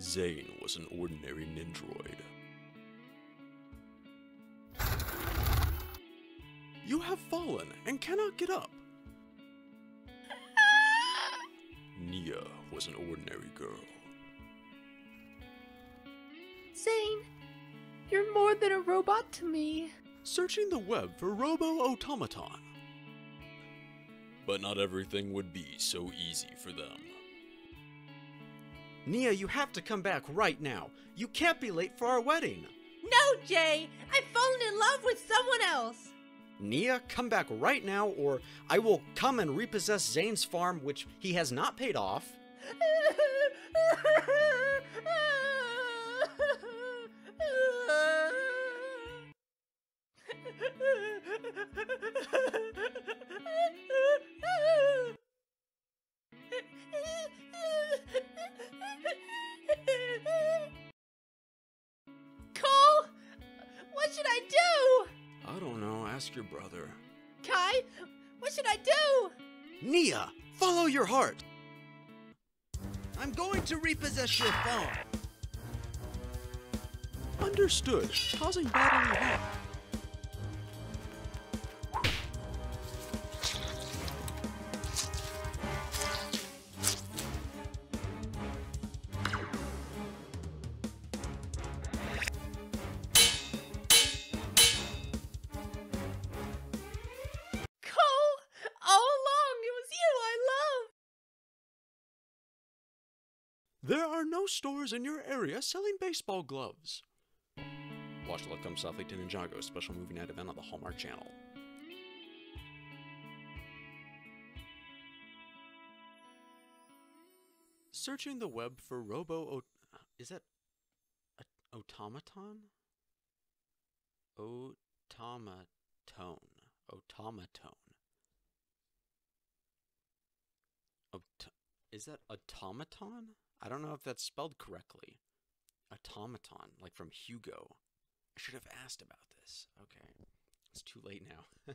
Zane was an ordinary Nindroid. You have fallen and cannot get up. Nya was an ordinary girl. Zane, you're more than a robot to me. Searching the web for Robo Automaton. But not everything would be so easy for them. Nya, you have to come back right now. You can't be late for our wedding. No, Jay! I've fallen in love with someone else! Nya, come back right now, or I will come and repossess Zane's farm, which he has not paid off. What should I do? I don't know, ask your brother. Kai, what should I do? Nya, follow your heart. I'm going to repossess your farm. Understood, causing bodily harm. There are no stores in your area selling baseball gloves. Watch Love Come Softly to Ninjago, special movie night event on the Hallmark Channel. Searching the web for Robo. Is that automaton? Automaton. Automaton. Aut- is that automaton? I don't know if that's spelled correctly. Automaton, like from Hugo. I should have asked about this. Okay. It's too late now.